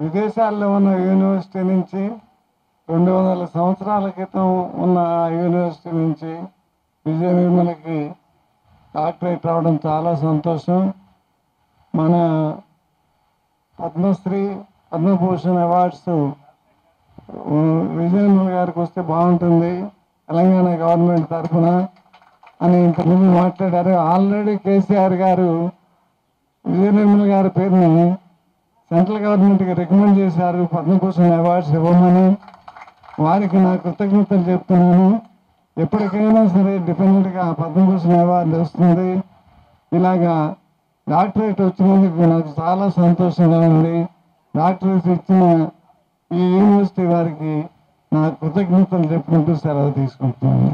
విదేశాల్లో ఉన్న యూనివర్సిటీ నుంచి రెండు వందల సంవత్సరాల క్రితం ఉన్న యూనివర్సిటీ నుంచి విజయ నిర్మలకి డాక్టరేట్ రావడం చాలా సంతోషం. మన పద్మశ్రీ పద్మభూషణ్ అవార్డ్స్ విజయ నిర్మల గారికి వస్తే బాగుంటుంది. తెలంగాణ గవర్నమెంట్ తరఫున అని ఇంతకుముందు మాట్లాడారు. ఆల్రెడీ కేసీఆర్ గారు విజయ నిర్మల గారి పేరుని సెంట్రల్ గవర్నమెంట్కి రికమెండ్ చేశారు. పద్మభూషణ్ అవార్డ్స్ ఇవ్వమని వారికి నా కృతజ్ఞతలు చెప్తున్నాను. ఎప్పటికైనా సరే డిపెండెంట్గా పద్మభూషణ్ అవార్డు వస్తుంది. ఇలాగా డాక్టరేట్ వచ్చినందుకు నాకు చాలా సంతోషంగా ఉంది. డాక్టరేట్ ఇచ్చిన ఈ యూనివర్సిటీ వారికి నా కృతజ్ఞతలు చెప్పుకుంటూ సెలవు తీసుకుంటున్నాను.